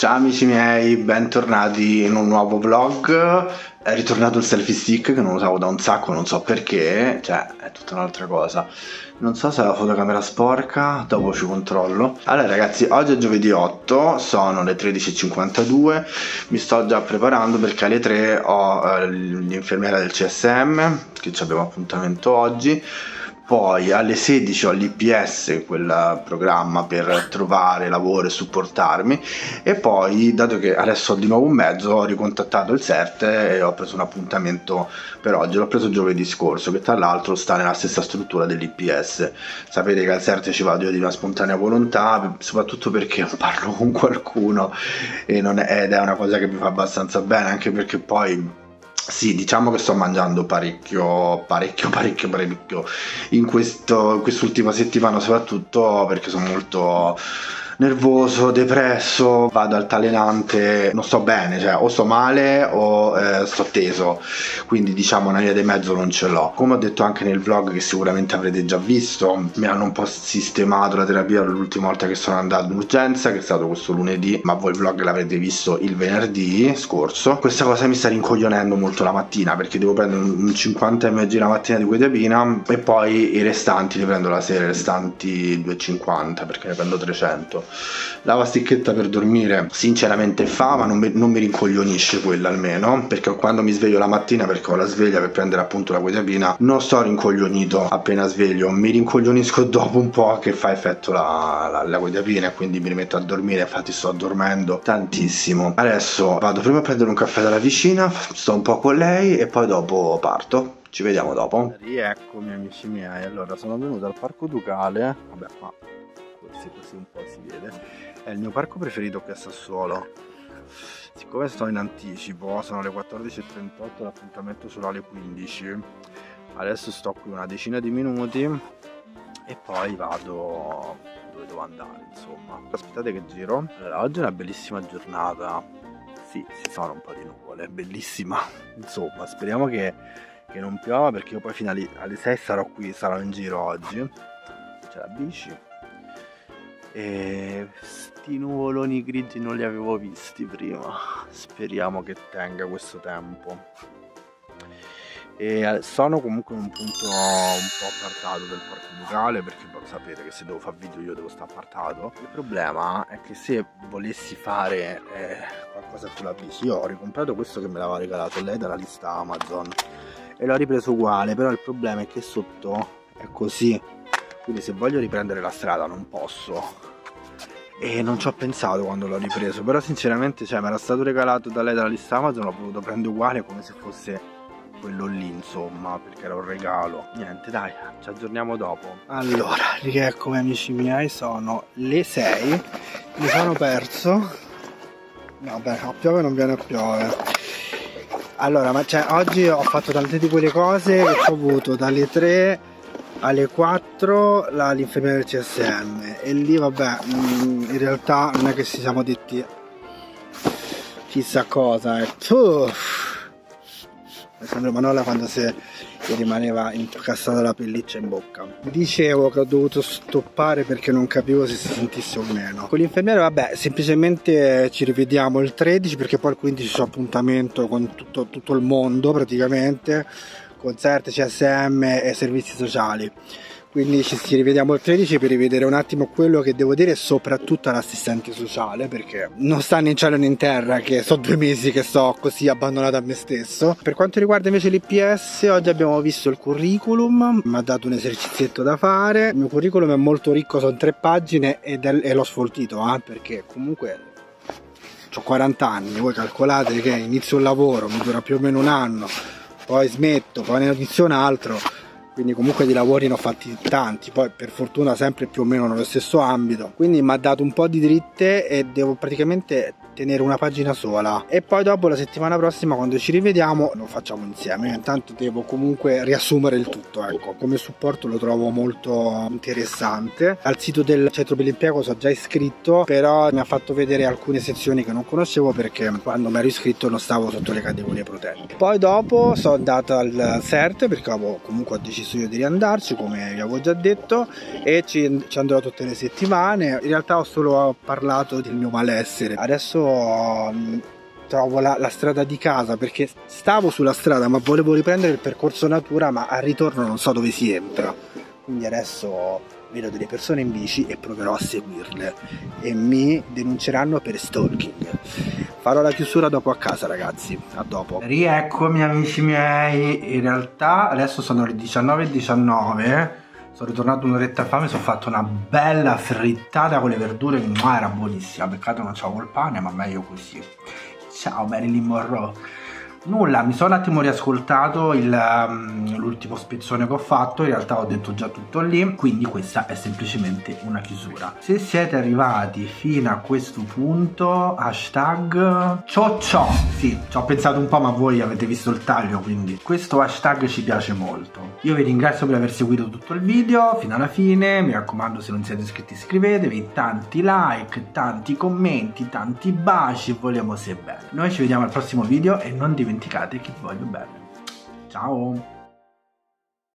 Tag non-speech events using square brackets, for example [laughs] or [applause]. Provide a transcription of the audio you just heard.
Ciao amici miei, bentornati in un nuovo vlog. È ritornato il selfie stick che non usavo da un sacco, non so perché, cioè è tutta un'altra cosa. Non so se è la fotocamera sporca, dopo ci controllo. Allora ragazzi, oggi è giovedì 8, sono le 13.52, mi sto già preparando perché alle 3 ho eh, l'infermiera del CSM, che abbiamo appuntamento oggi poi alle 16 ho l'IPS, quel programma per trovare lavoro e supportarmi. E poi dato che adesso ho di nuovo un mezzo ho ricontattato il CERT e ho preso un appuntamento per oggi, l'ho preso giovedì scorso che tra l'altro sta nella stessa struttura dell'IPS sapete che al CERT ci vado io di una spontanea volontà soprattutto perché [laughs] parlo con qualcuno ed è una cosa che mi fa abbastanza bene anche perché poi sì, diciamo che sto mangiando parecchio, parecchio, [laughs] parecchio, parecchio in, questo, quest'ultima settimana, soprattutto perché sono molto nervoso, depresso, vado altalenante, non sto bene, cioè o sto male o eh, sto teso, quindi diciamo una via di mezzo non ce l'ho. Come ho detto anche nel vlog che sicuramente avrete già visto, mi hanno un po' sistemato la terapia l'ultima volta che sono andato in urgenza, che è stato questo lunedì, ma voi il vlog l'avrete visto il venerdì scorso. Questa cosa mi sta rincoglionendo molto la mattina perché devo prendere un 50 mg la mattina di quetiapina e poi i restanti li prendo la sera, i restanti 2,50 perché ne prendo 300 la vasticchetta per dormire sinceramente fa ma non mi, non mi rincoglionisce quella almeno perché quando mi sveglio la mattina perché ho la sveglia per prendere appunto la guidabina non sto rincoglionito appena sveglio. Mi rincoglionisco [laughs] dopo un po' che fa effetto la, la, la e quindi mi rimetto a dormire. Infatti sto dormendo tantissimo. Adesso vado prima a prendere un caffè dalla vicina sto un po' con lei e poi dopo parto. Ci vediamo dopo. Rieccomi amici miei, allora sono venuto al Parco Ducale, vabbè qua così, così un po' si vede. È il mio parco preferito qui a Sassuolo. Siccome sto in anticipo, sono le 14.38, l'appuntamento sono alle 15. Adesso sto qui una decina di minuti e poi vado dove devo andare, insomma. Aspettate che giro. Allora, oggi è una bellissima giornata. Sì, si sono un po' di nuvole, bellissima. Insomma, speriamo che, che non piova perché io poi fino alle 6 sarò qui, sarò in giro oggi. C'è la bici, e sti nuvoloni grigi non li avevo visti prima. Speriamo che tenga questo tempo. E eh, sono comunque in un punto un po' appartato del parco ducale perché lo sapete che se devo fare video io devo stare appartato. Il problema è che se volessi fare eh, qualcosa sulla bici io ho ricomprato questo che me l'aveva regalato lei dalla lista Amazon e l'ho ripreso uguale però il problema è che sotto è così quindi se voglio riprendere la strada non posso. E non ci ho pensato quando l'ho ripreso però sinceramente cioè, mi era stato regalato da lei dalla lista Amazon l'ho potuto prendere uguale come se fosse quello lì insomma perché era un regalo. Niente dai ci aggiorniamo dopo. Allora rieccomi amici miei sono le 6 mi sono perso. Vabbè a piove non viene a piove. Allora ma cioè oggi ho fatto tante di quelle cose che ho avuto dalle 3 alle 4 l'infermiera del CSM e lì vabbè mm, in realtà non è che ci siamo detti chissà cosa ecco Alessandro Manola quando si rimaneva incassata la pelliccia in bocca. Dicevo che ho dovuto stoppare perché non capivo se si sentisse o meno. Con l'infermiere vabbè semplicemente ci rivediamo il 13 perché poi il 15 c'è appuntamento con tutto, tutto il mondo praticamente concerti, CSM e servizi sociali. Quindi ci rivediamo il 13 per rivedere un attimo quello che devo dire soprattutto all'assistente sociale perché non sta né in cielo né in terra che so due mesi che sto così abbandonato a me stesso. Per quanto riguarda invece l'IPS oggi abbiamo visto il curriculum, mi ha dato un esercizietto da fare, il mio curriculum è molto ricco, sono tre pagine e l'ho sfoltito eh, perché comunque ho 40 anni, voi calcolate che inizio il lavoro, mi dura più o meno un anno poi smetto, poi ne inizio un altro, quindi comunque di lavori ne ho fatti tanti, poi per fortuna sempre più o meno nello stesso ambito, quindi mi ha dato un po' di dritte e devo praticamente tenere una pagina sola. E poi dopo la settimana prossima quando ci rivediamo lo facciamo insieme. Intanto devo comunque riassumere il tutto ecco. Come supporto lo trovo molto interessante. Al sito del centro per l'impiego sono già iscritto però mi ha fatto vedere alcune sezioni che non conoscevo perché quando mi ero iscritto non stavo sotto le categorie protette. Poi dopo sono andato al CERT perché avevo, comunque ho deciso io di riandarci come vi avevo già detto e ci, ci andrò tutte le settimane. In realtà ho solo parlato del mio malessere. Adesso adesso mm, trovo la, la, strada di casa perché stavo sulla strada ma volevo riprendere il percorso natura ma al ritorno non so dove si entra. Quindi adesso vedo delle persone in bici e proverò a seguirle. E mi denunceranno per stalking. Farò la chiusura dopo a casa ragazzi. A dopo. Rieccomi amici miei. In realtà adesso sono le 19.19 19. Sono ritornato un'oretta fa mi sono fatto una bella frittata con le verdure ma era buonissima. Peccato non c'avevo il pane ma meglio così. Ciao Marilyn Monroe Nulla, mi sono un attimo riascoltato um, l'ultimo spezzone che ho fatto, in realtà ho detto già tutto lì, quindi questa è semplicemente una chiusura. Se siete arrivati fino a questo punto, hashtag ciò, sì, ci ho pensato un po' ma voi avete visto il taglio, quindi questo hashtag ci piace molto. Io vi ringrazio per aver seguito tutto il video fino alla fine, mi raccomando se non siete iscritti iscrivetevi, tanti like, tanti commenti, tanti baci, vogliamo se bene. Noi ci vediamo al prossimo video e non dimenticate che vi voglio bene. Ciao!